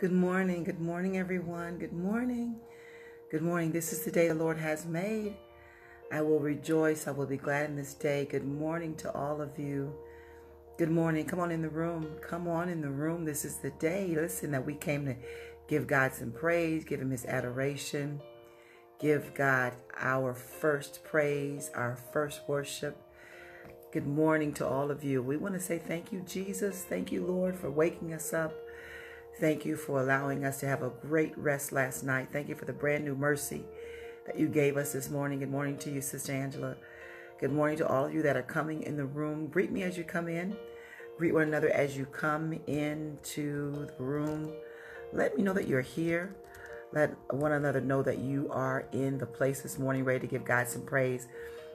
Good morning. Good morning, everyone. Good morning. Good morning. This is the day the Lord has made. I will rejoice. I will be glad in this day. Good morning to all of you. Good morning. Come on in the room. Come on in the room. This is the day. Listen, that we came to give God some praise, give Him His adoration, give God our first praise, our first worship. Good morning to all of you. We want to say thank you, Jesus. Thank you, Lord, for waking us up. Thank you for allowing us to have a great rest last night. Thank you for the brand new mercy that you gave us this morning. Good morning to you, Sister Angela. Good morning to all of you that are coming in the room. Greet me as you come in. Greet one another as you come into the room. Let me know that you're here. Let one another know that you are in the place this morning, ready to give God some praise.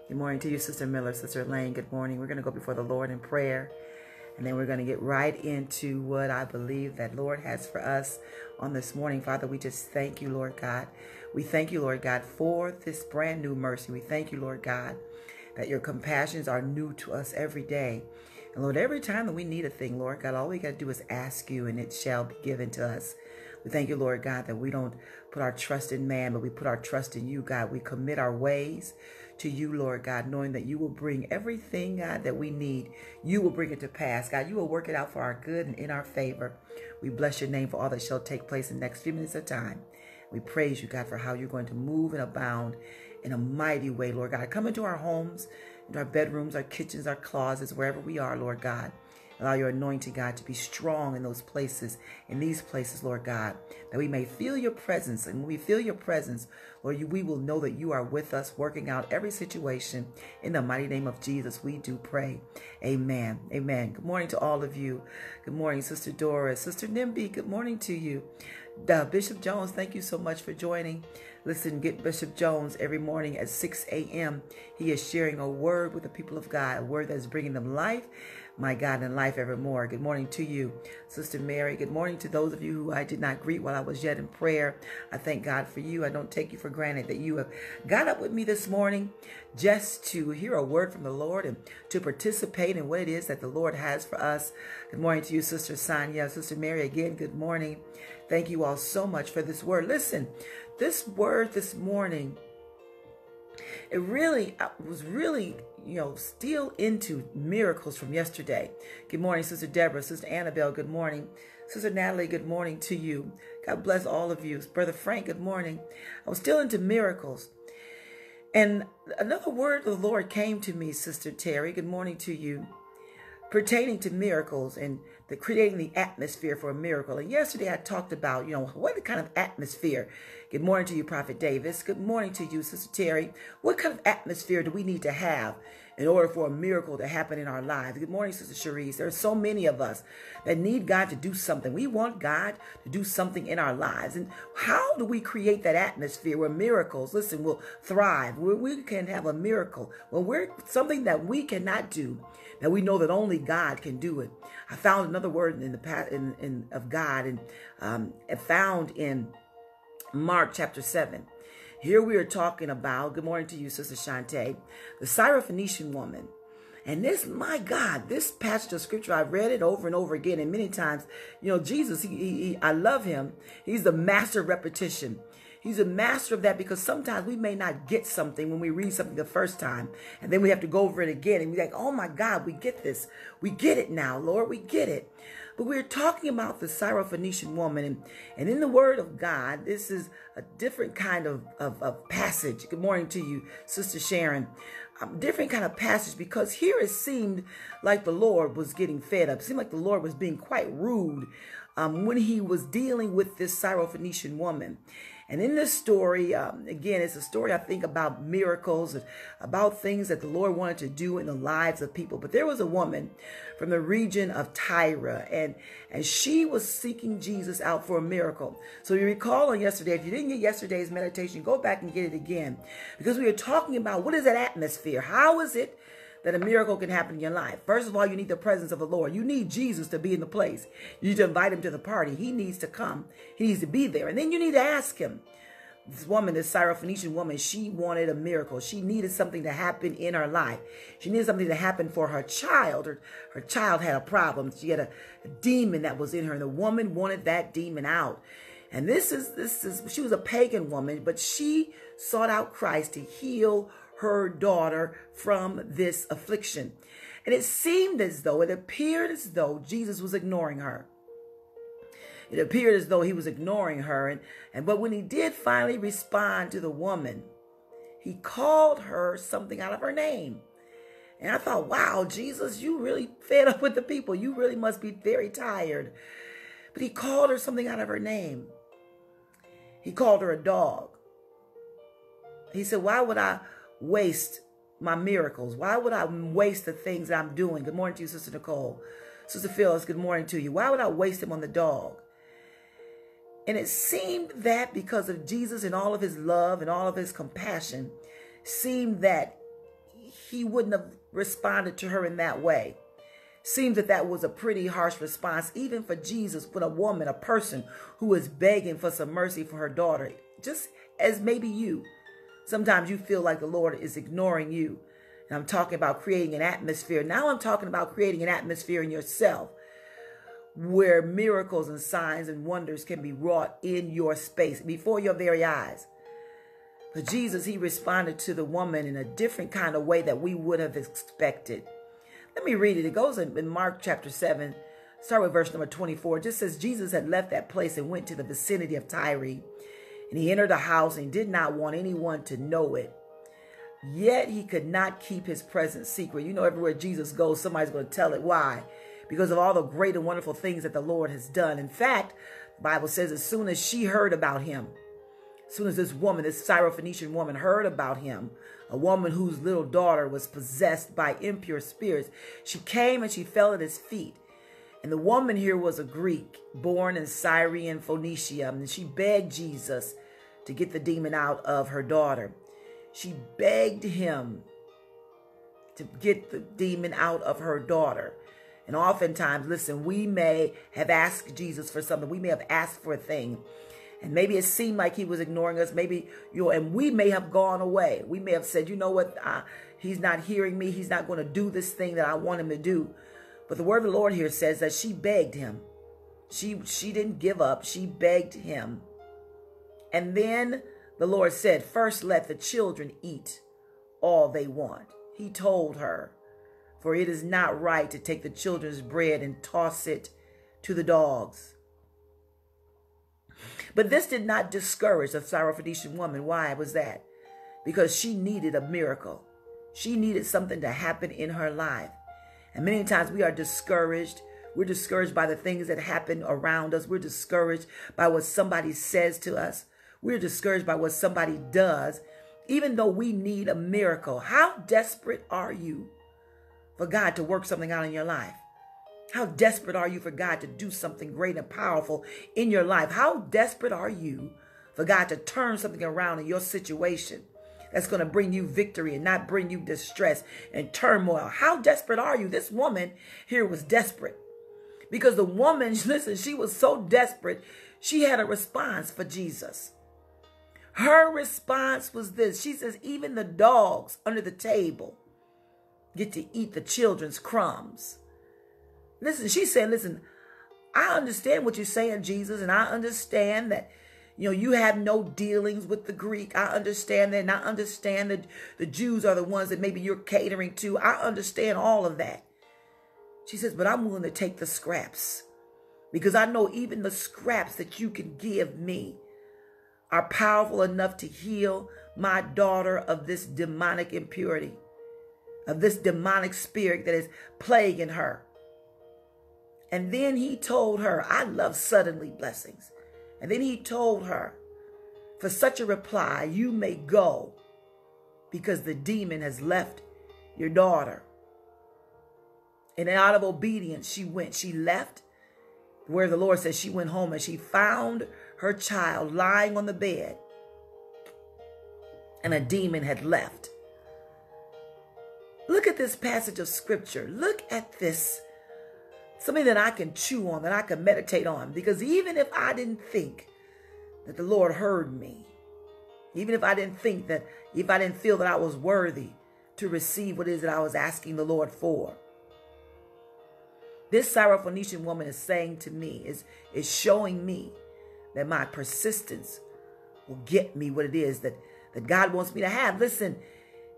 Good morning to you, Sister Miller, Sister Lane. Good morning. We're going to go before the Lord in prayer. And then we're going to get right into what I believe that Lord has for us on this morning. Father, we just thank you, Lord God. We thank you, Lord God, for this brand new mercy. We thank you, Lord God, that your compassions are new to us every day. And Lord, every time that we need a thing, Lord God, all we got to do is ask you and it shall be given to us. We thank you, Lord God, that we don't put our trust in man, but we put our trust in you, God. We commit our ways to you, Lord God, knowing that you will bring everything, God, that we need. You will bring it to pass. God, you will work it out for our good and in our favor. We bless your name for all that shall take place in the next few minutes of time. We praise you, God, for how you're going to move and abound in a mighty way, Lord God. Come into our homes, into our bedrooms, our kitchens, our closets, wherever we are, Lord God. Allow your anointing, God, to be strong in those places, in these places, Lord God, that we may feel your presence. And when we feel your presence, Lord, we will know that you are with us, working out every situation. In the mighty name of Jesus, we do pray. Amen. Amen. Good morning to all of you. Good morning, Sister Doris. Sister Nimby, good morning to you. Uh, Bishop Jones, thank you so much for joining. Listen, get Bishop Jones every morning at 6 a.m. He is sharing a word with the people of God, a word that is bringing them life my God, in life evermore. Good morning to you, Sister Mary. Good morning to those of you who I did not greet while I was yet in prayer. I thank God for you. I don't take you for granted that you have got up with me this morning just to hear a word from the Lord and to participate in what it is that the Lord has for us. Good morning to you, Sister Sonia. Sister Mary, again, good morning. Thank you all so much for this word. Listen, this word this morning, it really I was really you know, still into miracles from yesterday. Good morning, Sister Deborah, Sister Annabelle, good morning. Sister Natalie, good morning to you. God bless all of you. Brother Frank, good morning. I was still into miracles. And another word of the Lord came to me, Sister Terry. Good morning to you. Pertaining to miracles and the creating the atmosphere for a miracle. And yesterday I talked about, you know, what kind of atmosphere. Good morning to you, Prophet Davis. Good morning to you, Sister Terry. What kind of atmosphere do we need to have in order for a miracle to happen in our lives? Good morning, Sister Cherise. There are so many of us that need God to do something. We want God to do something in our lives. And how do we create that atmosphere where miracles, listen, will thrive, where we can have a miracle, when we're something that we cannot do, that we know that only God can do it. I found another word in the in, in of God and um, found in Mark chapter 7. Here we are talking about, good morning to you, Sister Shante, the Syrophoenician woman. And this, my God, this passage of scripture, I've read it over and over again, and many times, you know, Jesus, he, he, I love him. He's the master repetition. He's a master of that because sometimes we may not get something when we read something the first time. And then we have to go over it again and be like, oh my God, we get this. We get it now, Lord. We get it. But we're talking about the Syrophoenician woman. And, and in the Word of God, this is a different kind of, of, of passage. Good morning to you, Sister Sharon. Um, different kind of passage because here it seemed like the Lord was getting fed up. It seemed like the Lord was being quite rude um, when he was dealing with this Syrophoenician woman. And in this story, um, again, it's a story I think about miracles, about things that the Lord wanted to do in the lives of people. But there was a woman from the region of Tyre, and and she was seeking Jesus out for a miracle. So you recall on yesterday, if you didn't get yesterday's meditation, go back and get it again, because we were talking about what is that atmosphere? How is it? That a miracle can happen in your life. First of all, you need the presence of the Lord. You need Jesus to be in the place. You need to invite him to the party. He needs to come. He needs to be there. And then you need to ask him. this woman, this Syrophoenician woman, she wanted a miracle. She needed something to happen in her life. She needed something to happen for her child. Her, her child had a problem. She had a, a demon that was in her, and the woman wanted that demon out. And this is this is she was a pagan woman, but she sought out Christ to heal her daughter from this affliction. And it seemed as though, it appeared as though Jesus was ignoring her. It appeared as though he was ignoring her. And, and but when he did finally respond to the woman, he called her something out of her name. And I thought, wow, Jesus, you really fed up with the people. You really must be very tired. But he called her something out of her name. He called her a dog. He said, Why would I waste my miracles? Why would I waste the things that I'm doing? Good morning to you, Sister Nicole. Sister Phyllis, good morning to you. Why would I waste them on the dog? And it seemed that because of Jesus and all of his love and all of his compassion, seemed that he wouldn't have responded to her in that way. Seems that that was a pretty harsh response, even for Jesus, when a woman, a person who is begging for some mercy for her daughter, just as maybe you. Sometimes you feel like the Lord is ignoring you. And I'm talking about creating an atmosphere. Now I'm talking about creating an atmosphere in yourself where miracles and signs and wonders can be wrought in your space before your very eyes. But Jesus, he responded to the woman in a different kind of way that we would have expected. Let me read it. It goes in, Mark chapter 7, start with verse number 24. It just says, Jesus had left that place and went to the vicinity of Tyre. And he entered the house and did not want anyone to know it. Yet he could not keep his presence secret. You know, everywhere Jesus goes, somebody's going to tell it. Why? because of all the great and wonderful things that the Lord has done. In fact, the Bible says as soon as she heard about him, as soon as this woman, this Syrophoenician woman, heard about him, a woman whose little daughter was possessed by impure spirits, she came and she fell at his feet. And the woman here was a Greek, born in Syrian Phoenicia, and she begged Jesus to get the demon out of her daughter. She begged him to get the demon out of her daughter. And oftentimes, listen, we may have asked Jesus for something. We may have asked for a thing. And maybe it seemed like he was ignoring us. Maybe, you know, and we may have gone away. We may have said, you know what, uh, he's not hearing me. He's not going to do this thing that I want him to do. But the word of the Lord here says that she begged him. She, she didn't give up. She begged him. And then the Lord said, first let the children eat all they want. He told her, for it is not right to take the children's bread and toss it to the dogs. But this did not discourage the Syrophoenician woman. Why was that? Because she needed a miracle. She needed something to happen in her life. And many times we are discouraged. We're discouraged by the things that happen around us. We're discouraged by what somebody says to us. We're discouraged by what somebody does, even though we need a miracle. How desperate are you for God to work something out in your life? How desperate are you for God to do something great and powerful in your life? How desperate are you for God to turn something around in your situation that's going to bring you victory and not bring you distress and turmoil? How desperate are you? This woman here was desperate because the woman, listen, she was so desperate, she had a response for Jesus. Her response was this She says, Even the dogs under the table get to eat the children's crumbs. Listen, she said, listen, I understand what you're saying, Jesus, and I understand that, you know, you have no dealings with the Greek. I understand that, and I understand that the Jews are the ones that maybe you're catering to. I understand all of that. She says, but I'm willing to take the scraps because I know even the scraps that you can give me are powerful enough to heal my daughter of this demonic impurity of this demonic spirit that is plaguing her. And then he told her, I love suddenly blessings. And then he told her, for such a reply, you may go because the demon has left your daughter. And out of obedience, she went. She left where the Lord says she went home and she found her child lying on the bed. And a demon had left. Look at this passage of scripture. Look at this. Something that I can chew on, that I can meditate on. Because even if I didn't think that the Lord heard me, Even if I didn't think that, if I didn't feel that I was worthy to receive what it is that I was asking the Lord for. This Syrophoenician woman is saying to me, is, is showing me that my persistence will get me what it is that, that God wants me to have. Listen,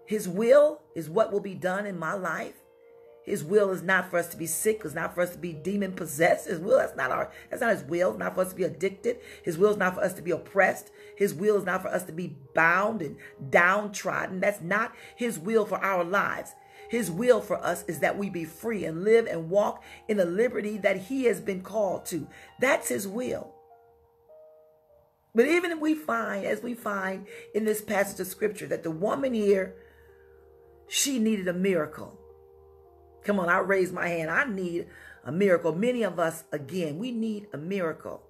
his will is what will be done in my life. His will is not for us to be sick. It's not for us to be demon possessed. His will, that's not our, that's not his will. It's not for us to be addicted. His will is not for us to be oppressed. His will is not for us to be bound and downtrodden. That's not his will for our lives. His will for us is that we be free and live and walk in the liberty that he has been called to. That's his will. But even if we find, as we find in this passage of scripture, that the woman here, she needed a miracle. Come on, I raise my hand. I need a miracle. Many of us, again, we need a miracle.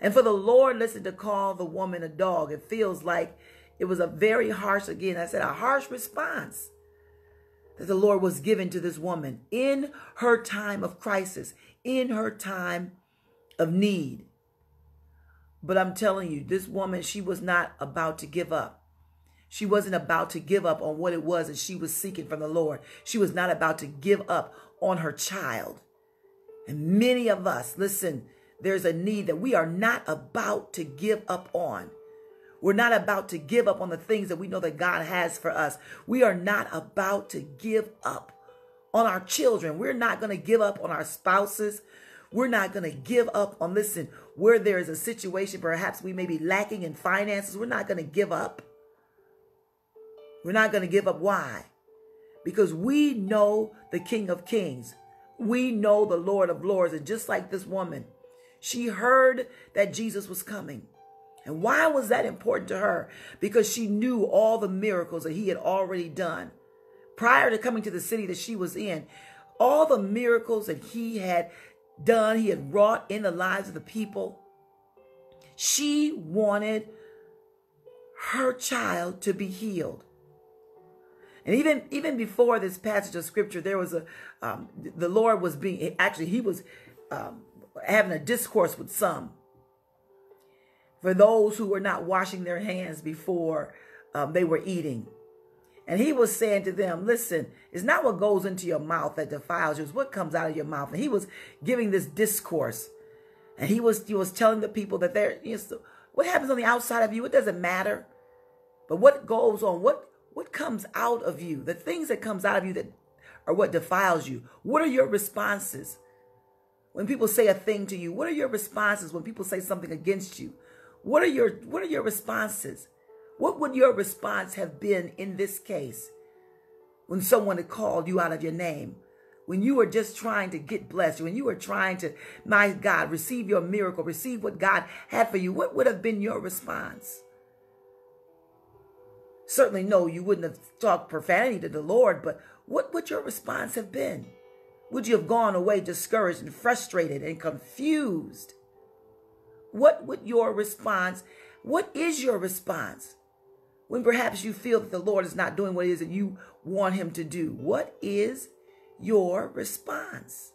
And for the Lord, listen, to call the woman a dog, it feels like it was a very harsh, again, I said, a harsh response that the Lord was given to this woman in her time of crisis, in her time of need. But I'm telling you, this woman, she was not about to give up. She wasn't about to give up on what it was that she was seeking from the Lord. She was not about to give up on her child. And many of us, listen, there's a need that we are not about to give up on. We're not about to give up on the things that we know that God has for us. We are not about to give up on our children. We're not going to give up on our spouses. We're not going to give up on, listen, where there is a situation, perhaps we may be lacking in finances. We're not going to give up. We're not going to give up. Why? Because we know the King of Kings. We know the Lord of Lords. And just like this woman, she heard that Jesus was coming. And why was that important to her? Because she knew all the miracles that he had already done. Prior to coming to the city that she was in, all the miracles that he had done, he had wrought in the lives of the people. She wanted her child to be healed. And even even before this passage of scripture, there was a um, the Lord was being actually he was um, having a discourse with some for those who were not washing their hands before um, they were eating. And he was saying to them, listen, it's not what goes into your mouth that defiles you, it's what comes out of your mouth. And he was giving this discourse. And he was he was telling the people that they're you know, what happens on the outside of you, it doesn't matter. But what goes on, what what comes out of you, the things that comes out of you that are what defiles you. What are your responses? When people say a thing to you, what are your responses when people say something against you? What are your what are your responses? What would your response have been in this case when someone had called you out of your name? When you were just trying to get blessed, when you were trying to, my God, receive your miracle, receive what God had for you, what would have been your response? Certainly, no, you wouldn't have talked profanity to the Lord, but what would your response have been? Would you have gone away discouraged and frustrated and confused? What would your response, what is your response when perhaps you feel that the Lord is not doing what it is that you want him to do? What is your response?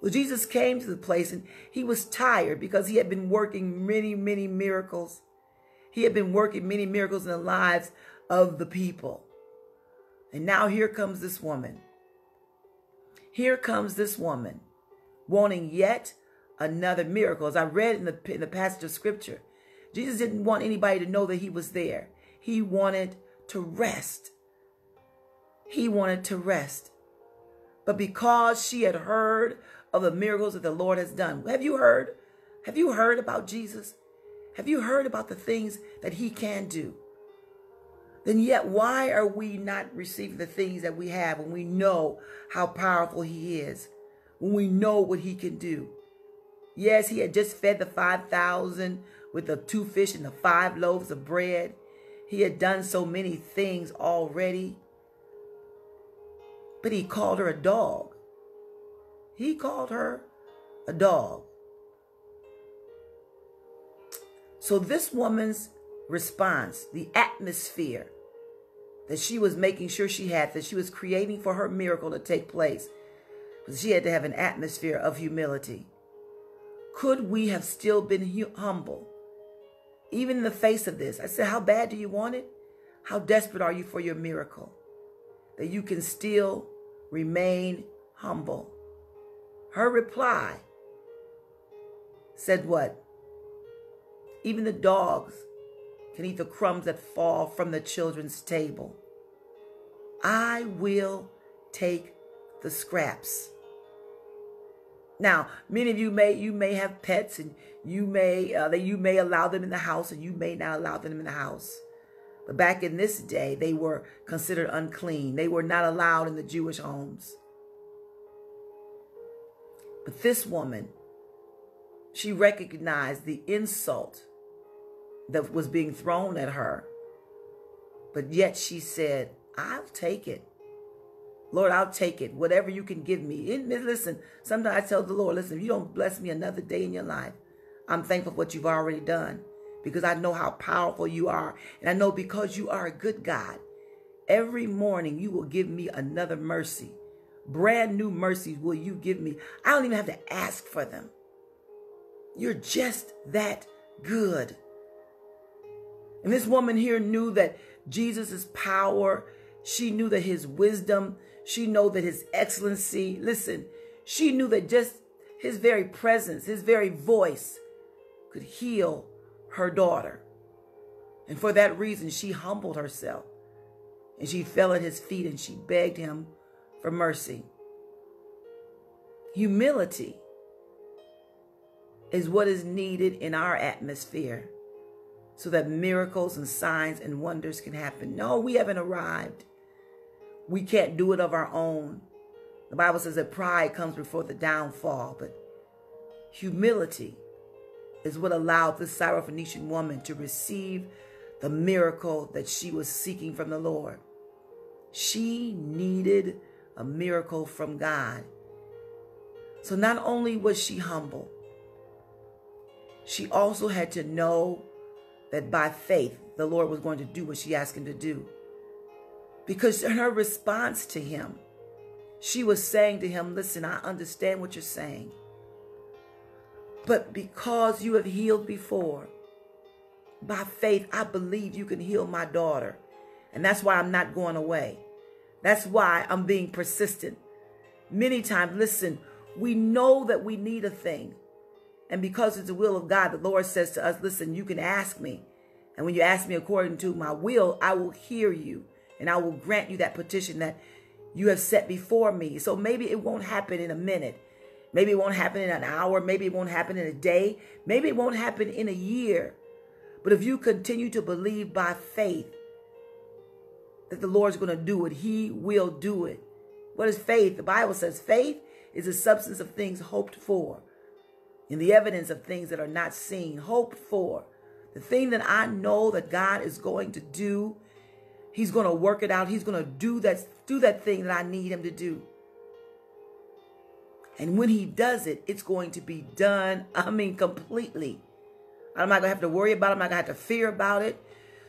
Well, Jesus came to the place and he was tired because he had been working many, many miracles. He had been working many miracles in the lives of the people. And now here comes this woman. Here comes this woman wanting yet another miracle. As I read in the, in the passage of scripture, Jesus didn't want anybody to know that he was there. He wanted to rest. He wanted to rest. But because she had heard of the miracles that the Lord has done, have you heard? Have you heard about Jesus? Have you heard about the things that he can do? Then yet, why are we not receiving the things that we have when we know how powerful he is? When we know what he can do? Yes, he had just fed the 5,000 with the two fish and the five loaves of bread. He had done so many things already. But he called her a dog. He called her a dog. So, this woman's response, the atmosphere that she was making sure she had, that she was creating for her miracle to take place, she had to have an atmosphere of humility. Could we have still been humble even in the face of this, I said, How bad do you want it? How desperate are you for your miracle? That you can still remain humble. Her reply said, What? Even the dogs can eat the crumbs that fall from the children's table. I will take the scraps. Now, many of you may you may have pets, and you may uh, that you may allow them in the house, and you may not allow them in the house. But back in this day, they were considered unclean. They were not allowed in the Jewish homes. But this woman, she recognized the insult that was being thrown at her. But yet she said, I'll take it. Lord, I'll take it. Whatever you can give me. And listen, sometimes I tell the Lord, listen, if you don't bless me another day in your life, I'm thankful for what you've already done because I know how powerful you are. And I know because you are a good God, every morning you will give me another mercy. Brand new mercies will you give me. I don't even have to ask for them. You're just that good. And this woman here knew that Jesus' power, she knew that his wisdom, she knew that his excellency, listen, she knew that just his very presence, his very voice could heal her daughter. And for that reason, she humbled herself and she fell at his feet and she begged him for mercy. Humility is what is needed in our atmosphere so that miracles and signs and wonders can happen. No, we haven't arrived. We can't do it of our own. The Bible says that pride comes before the downfall, but humility is what allowed the Syrophoenician woman to receive the miracle that she was seeking from the Lord. She needed a miracle from God. So not only was she humble, she also had to know that by faith the Lord was going to do what she asked him to do. Because in her response to him, she was saying to him, Listen, I understand what you're saying. But because you have healed before, by faith, I believe you can heal my daughter. And that's why I'm not going away. That's why I'm being persistent. Many times, listen, we know that we need a thing. And because it's the will of God, the Lord says to us, listen, you can ask me. And when you ask me according to my will, I will hear you and I will grant you that petition that you have set before me. So maybe it won't happen in a minute. Maybe it won't happen in an hour. Maybe it won't happen in a day. Maybe it won't happen in a year. But if you continue to believe by faith that the Lord's going to do it, He will do it. What is faith? The Bible says faith is the substance of things hoped for and the evidence of things that are not seen, hoped for. The thing that I know that God is going to do, He's going to work it out. He's going to do that, do that thing that I need Him to do. And when he does it, it's going to be done, I mean, completely. I'm not going to have to worry about it. I'm not going to have to fear about it.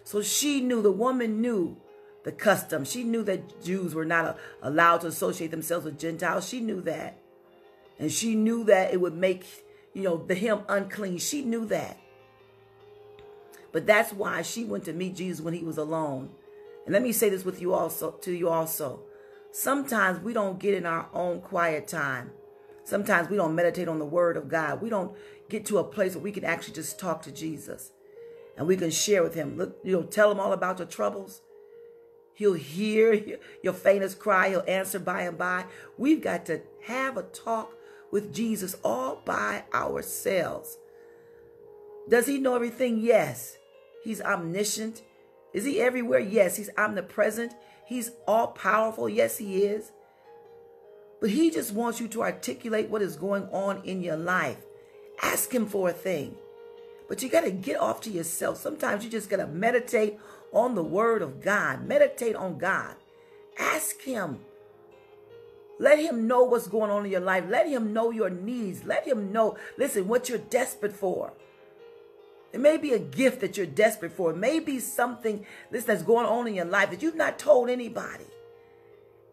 So she knew, the woman knew the custom. She knew that Jews were not allowed to associate themselves with Gentiles. She knew that. And she knew that it would make, you know, the him unclean. She knew that. But that's why she went to meet Jesus when he was alone. And let me say this with you also, to you also. Sometimes we don't get in our own quiet time Sometimes we don't meditate on the word of God. We don't get to a place where we can actually just talk to Jesus and we can share with him. Look, you know, tell him all about your troubles. He'll hear your faintest cry. He'll answer by and by. We've got to have a talk with Jesus all by ourselves. Does he know everything? Yes. He's omniscient. Is he everywhere? Yes. He's omnipresent. He's all powerful. Yes, he is. But he just wants you to articulate what is going on in your life. Ask him for a thing. But you got to get off to yourself. Sometimes you just got to meditate on the word of God. Meditate on God. Ask him. Let him know what's going on in your life. Let him know your needs. Let him know, listen, what you're desperate for. It may be a gift that you're desperate for. It may be something listen, that's going on in your life that you've not told anybody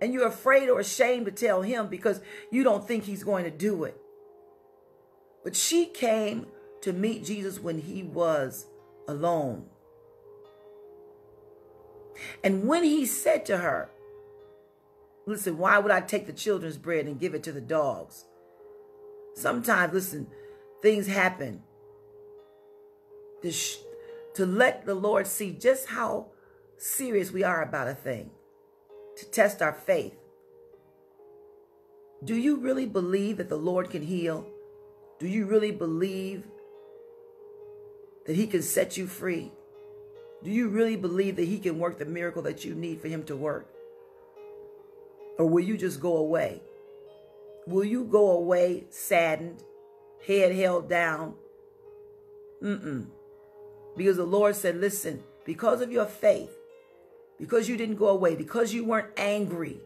and you're afraid or ashamed to tell him because you don't think he's going to do it. But she came to meet Jesus when he was alone. And when he said to her, Listen, why would I take the children's bread and give it to the dogs? Sometimes, listen, things happen to, to let the Lord see just how serious we are about a thing, to test our faith. Do you really believe that the Lord can heal? Do you really believe that He can set you free? Do you really believe that He can work the miracle that you need for Him to work? Or will you just go away? Will you go away saddened, head held down? Mm-mm. Because the Lord said, listen, because of your faith, because you didn't go away, because you weren't angry,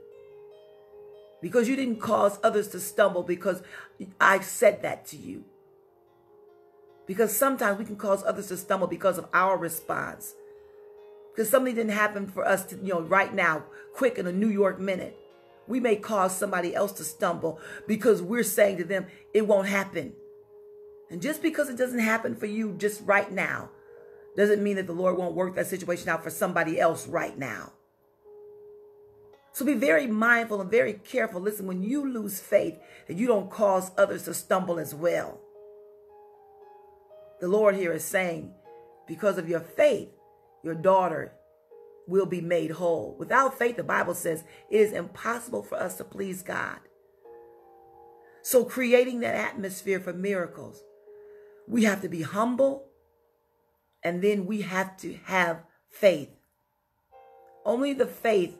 because you didn't cause others to stumble, because I said that to you. Because sometimes we can cause others to stumble because of our response. Because something didn't happen for us to, you know, right now, quick in a New York minute. We may cause somebody else to stumble because we're saying to them, it won't happen. And just because it doesn't happen for you just right now, doesn't mean that the Lord won't work that situation out for somebody else right now. So be very mindful and very careful. Listen, when you lose faith, that you don't cause others to stumble as well. The Lord here is saying, because of your faith, your daughter will be made whole. Without faith, the Bible says it is impossible for us to please God. So, creating that atmosphere for miracles, we have to be humble and then we have to have faith. Only the faith,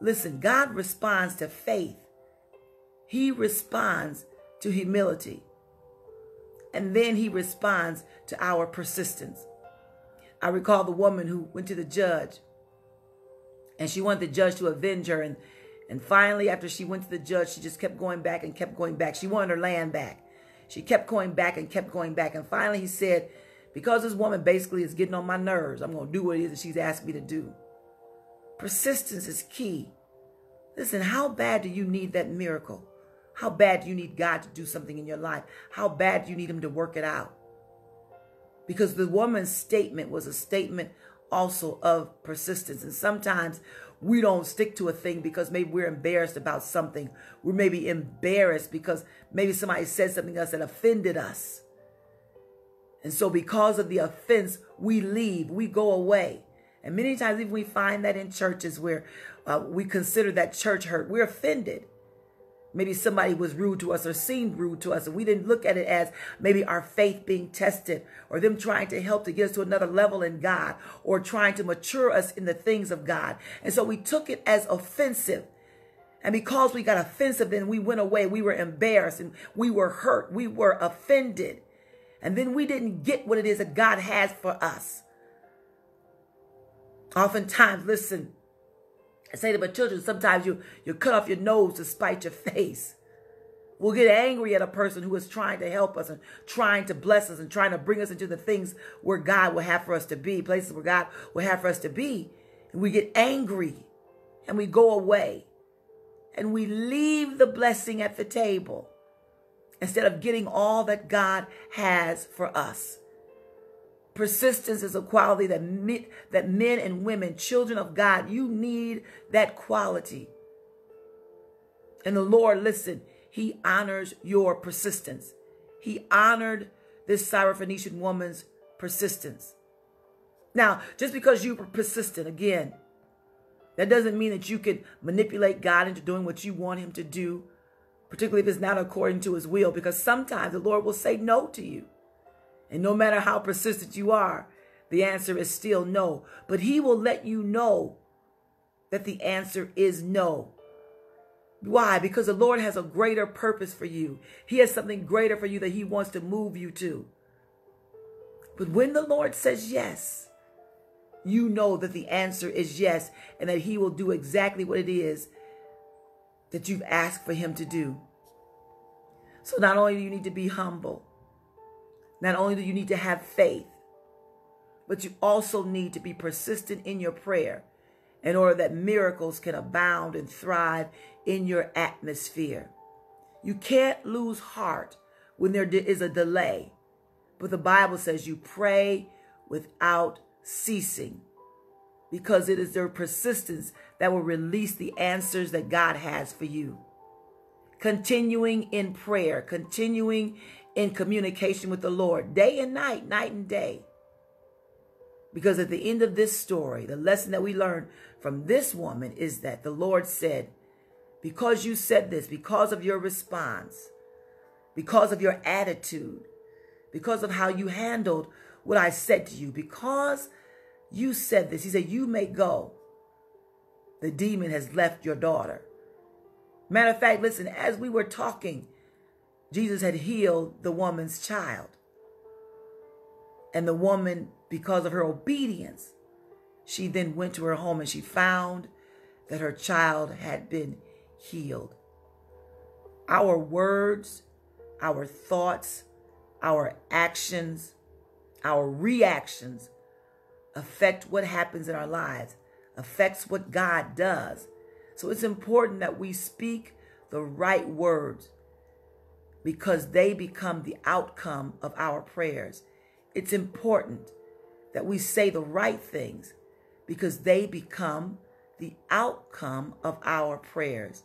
listen, God responds to faith, He responds to humility, and then He responds to our persistence. I recall the woman who went to the judge and she wanted the judge to avenge her. And, and finally, after she went to the judge, she just kept going back and kept going back. She wanted her land back. She kept going back and kept going back. And finally, he said, Because this woman basically is getting on my nerves, I'm going to do what it is that she's asked me to do. Persistence is key. Listen, how bad do you need that miracle? How bad do you need God to do something in your life? How bad do you need Him to work it out? Because the woman's statement was a statement also of persistence. And sometimes we don't stick to a thing because maybe we're embarrassed about something. We're maybe embarrassed because maybe somebody said something to us that offended us. And so because of the offense, we leave, we go away. And many times even we find that in churches where uh, we consider that church hurt, we're offended. Maybe somebody was rude to us or seemed rude to us, and we didn't look at it as maybe our faith being tested or them trying to help to get us to another level in God or trying to mature us in the things of God. And so we took it as offensive. And because we got offensive, then we went away. We were embarrassed and we were hurt. We were offended. And then we didn't get what it is that God has for us. Oftentimes, listen, I say to my children, sometimes you, you cut off your nose to spite your face. We'll get angry at a person who is trying to help us and trying to bless us and trying to bring us into the things where God will have for us to be, places where God will have for us to be. And we get angry and we go away and we leave the blessing at the table instead of getting all that God has for us. Persistence is a quality that men, that men and women, children of God, you need that quality. And the Lord, listen, he honors your persistence. He honored this Syrophoenician woman's persistence. Now, just because you were persistent, again, that doesn't mean that you can manipulate God into doing what you want him to do, particularly if it's not according to his will, because sometimes the Lord will say no to you. And no matter how persistent you are, the answer is still no. But he will let you know that the answer is no. Why? Because the Lord has a greater purpose for you. He has something greater for you that he wants to move you to. But when the Lord says yes, you know that the answer is yes and that he will do exactly what it is that you've asked for him to do. So not only do you need to be humble, not only do you need to have faith, but you also need to be persistent in your prayer in order that miracles can abound and thrive in your atmosphere. You can't lose heart when there is a delay. But the Bible says you pray without ceasing because it is their persistence that will release the answers that God has for you. Continuing in prayer, continuing in communication with the Lord day and night, night and day. Because at the end of this story, the lesson that we learn from this woman is that the Lord said, Because you said this, because of your response, because of your attitude, because of how you handled what I said to you, because you said this, He said, You may go. The demon has left your daughter. Matter of fact, listen, as we were talking, Jesus had healed the woman's child. And the woman, because of her obedience, she then went to her home and she found that her child had been healed. Our words, our thoughts, our actions, our reactions affect what happens in our lives, affects what God does. So it's important that we speak the right words because they become the outcome of our prayers. It's important that we say the right things because they become the outcome of our prayers.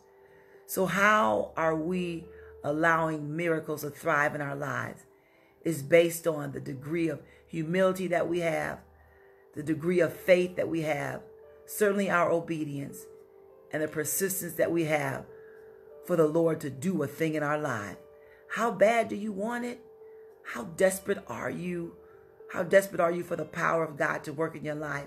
So, how are we allowing miracles to thrive in our lives? Is based on the degree of humility that we have, the degree of faith that we have, certainly our obedience, and the persistence that we have for the Lord to do a thing in our life. How bad do you want it? How desperate are you? How desperate are you for the power of God to work in your life?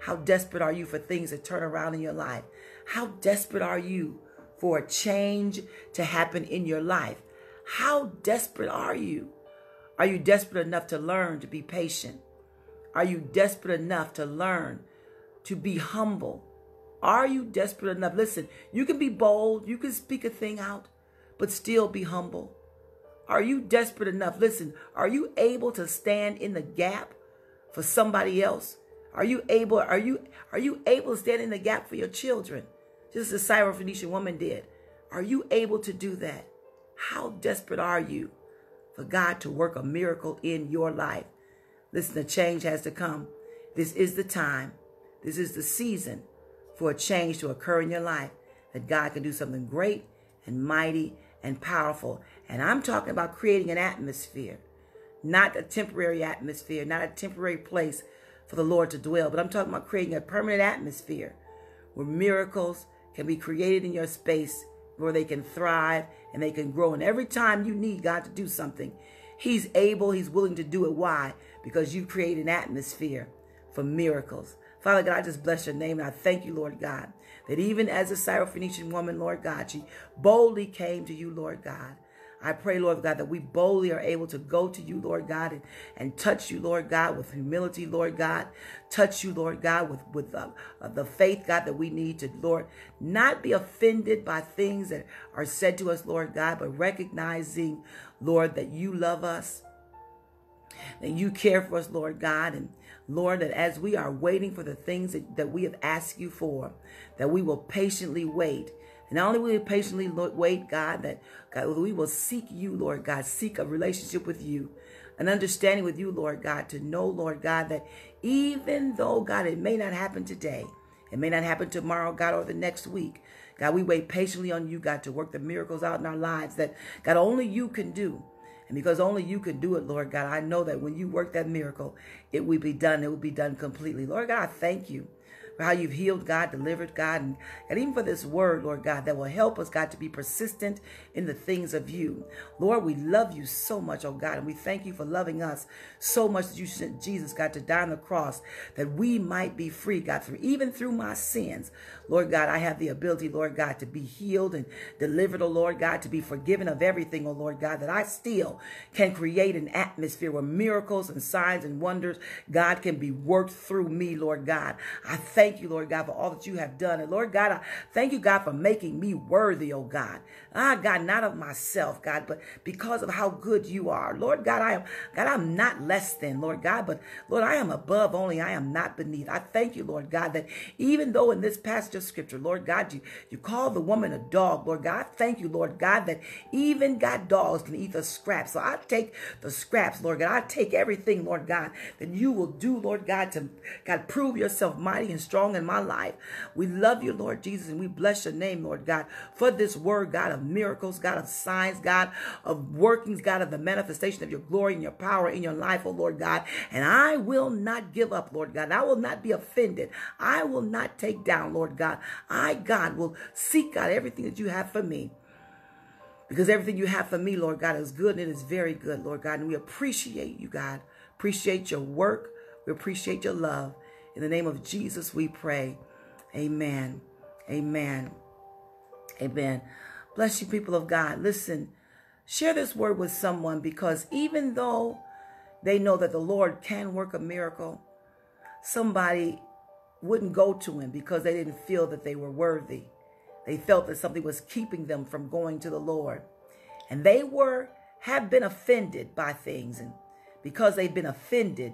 How desperate are you for things to turn around in your life? How desperate are you for a change to happen in your life? How desperate are you? Are you desperate enough to learn to be patient? Are you desperate enough to learn to be humble? Are you desperate enough? Listen, you can be bold, you can speak a thing out, but still be humble. Are you desperate enough? Listen, are you able to stand in the gap for somebody else? Are you able, are you, are you able to stand in the gap for your children? Just as the Syrophoenician woman did. Are you able to do that? How desperate are you for God to work a miracle in your life? Listen, the change has to come. This is the time. This is the season for a change to occur in your life. That God can do something great and mighty and powerful. And I'm talking about creating an atmosphere, not a temporary atmosphere, not a temporary place for the Lord to dwell, but I'm talking about creating a permanent atmosphere where miracles can be created in your space where they can thrive and they can grow. And every time you need God to do something, He's able, He's willing to do it. Why? Because you create an atmosphere for miracles. Father God, I just bless your name and I thank you, Lord God, that even as a Syrophoenician woman, Lord God, she boldly came to you, Lord God. I pray, Lord God, that we boldly are able to go to you, Lord God, and, and touch you, Lord God, with humility, Lord God. Touch you, Lord God, with, with uh, uh, the faith, God, that we need to, Lord, not be offended by things that are said to us, Lord God, but recognizing, Lord, that you love us, that you care for us, Lord God, and Lord, that as we are waiting for the things that, that we have asked you for, that we will patiently wait and not only will we patiently wait, God, that God, we will seek you, Lord God, seek a relationship with you, an understanding with you, Lord God, to know, Lord God, that even though, God, it may not happen today, it may not happen tomorrow, God, or the next week. God, we wait patiently on you, God, to work the miracles out in our lives that, God, only you can do. And because only you can do it, Lord God, I know that when you work that miracle, it will be done. It will be done completely. Lord God, I thank you for how you've healed, God, delivered, God, and, and even for this word, Lord God, that will help us, God, to be persistent in the things of you. Lord, we love you so much, oh God, and we thank you for loving us so much that you sent Jesus, God, to die on the cross that we might be free, God, through even through my sins. Lord God, I have the ability, Lord God, to be healed and delivered, oh Lord God, to be forgiven of everything, oh Lord God, that I still can create an atmosphere where miracles and signs and wonders, God, can be worked through me, Lord God. I thank thank you, Lord God, for all that you have done. And Lord God, I thank you, God, for making me worthy, oh God. Ah, God, not of myself, God, but because of how good you are. Lord God, I am, God, I'm not less than, Lord God, but Lord, I am above only. I am not beneath. I thank you, Lord God, that even though in this passage of scripture, Lord God, you, you call the woman a dog, Lord God, I thank you, Lord God, that even God dogs can eat the scraps. So I take the scraps, Lord God. I take everything, Lord God, that you will do, Lord God, to God prove yourself mighty and strong in my life. We love you, Lord Jesus, and we bless your name, Lord God, for this word, God, of miracles, God, of signs, God, of workings, God, of the manifestation of your glory and your power in your life, oh Lord God. And I will not give up, Lord God. I will not be offended. I will not take down, Lord God. I, God, will seek, God, everything that you have for me. Because everything you have for me, Lord God, is good and it is very good, Lord God. And we appreciate you, God. Appreciate your work. We appreciate your love. In the name of Jesus, we pray. Amen. Amen. Amen. Bless you, people of God. Listen, share this word with someone because even though they know that the Lord can work a miracle, somebody wouldn't go to him because they didn't feel that they were worthy. They felt that something was keeping them from going to the Lord. And they were have been offended by things and because they've been offended,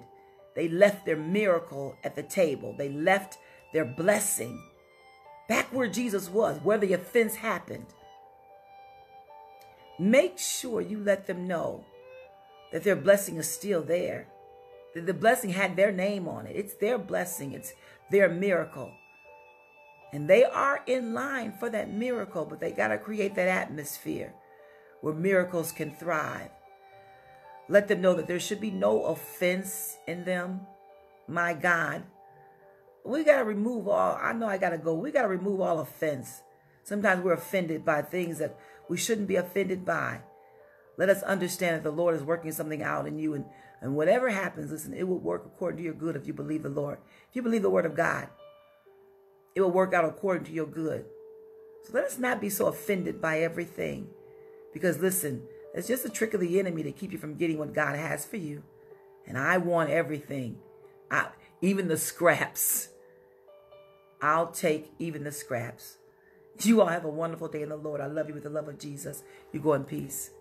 they left their miracle at the table. They left their blessing back where Jesus was, where the offense happened. Make sure you let them know that their blessing is still there. That the blessing had their name on it. It's their blessing, it's their miracle. And they are in line for that miracle, but they got to create that atmosphere where miracles can thrive. Let them know that there should be no offense in them. My God. We got to remove all, I know I got to go. We got to remove all offense. Sometimes we're offended by things that we shouldn't be offended by. Let us understand that the Lord is working something out in you. And, and whatever happens, listen, it will work according to your good if you believe the Lord. If you believe the word of God, it will work out according to your good. So let us not be so offended by everything. Because listen, it's just a trick of the enemy to keep you from getting what God has for you. And I want everything, I, even the scraps. I'll take even the scraps. You all have a wonderful day in the Lord. I love you with the love of Jesus. You go in peace.